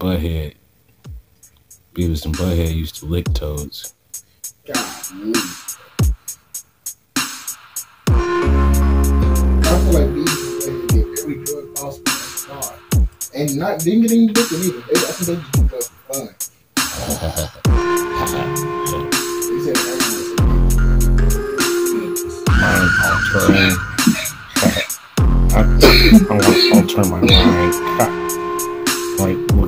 and Butthead. Beavis and Butthead used to lick toads. God, I feel like these people get every drug possible and not didn't get any addicted either. They, I think they just do drugs for fun. They said Mind altering. I, I want to alter my mind.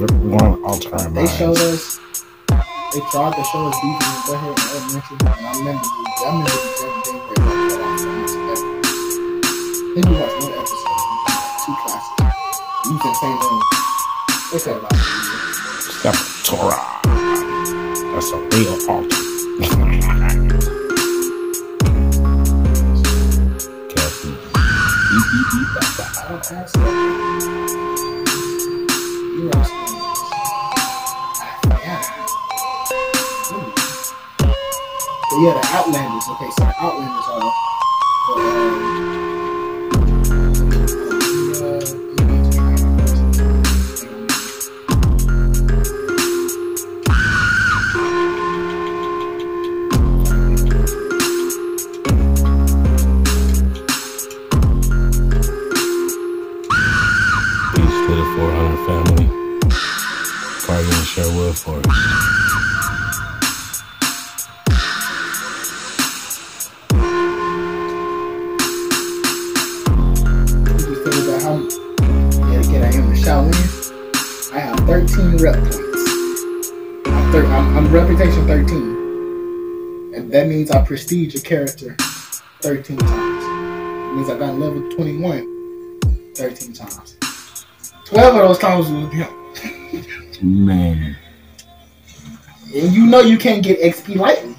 Like, we want to alter our They showed us. They tried to show us Beavis and Butthead in elementary, and I remember. I remember everything they put on film. Then you watch one episode, two classics. You can say them. They said about. Step Torah. That's a real alter. Captain. But yeah, the Outlanders. Okay, so Outlanders are. Uh, Peace to the 400 family. Carter. Again, I am the Shaolin. I have 13 rep points. I'm, thir- I'm, I'm reputation 13. And that means I prestige a character 13 times. It means I got level 21 13 times. 12 of those times was him. Man. And you know you can't get XP lightly.